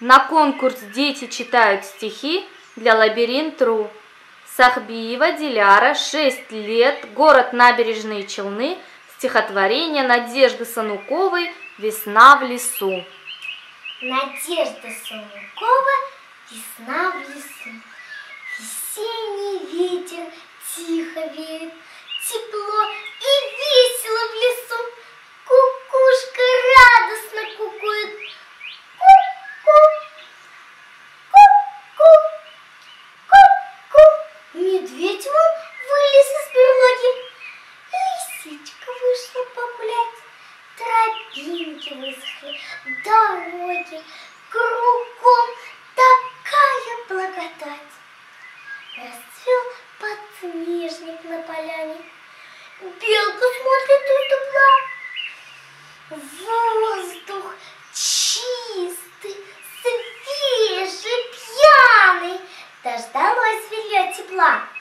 На конкурс дети читают стихи для лабиринт.ру. Сахбиева Диляра, 6 лет, город Набережные Челны, стихотворение Надежды Сануковой «Весна в лесу». Надежда Санукова «Весна в лесу». Весенний ветер тихо веет, тепло Медведь вон вылез из берлоги. Лисичка вышла погулять. Тропинки высохли, дороги, кругом такая благодать. Расцвел подснежник на поляне, белка смотрит из тепла. Воздух свежий,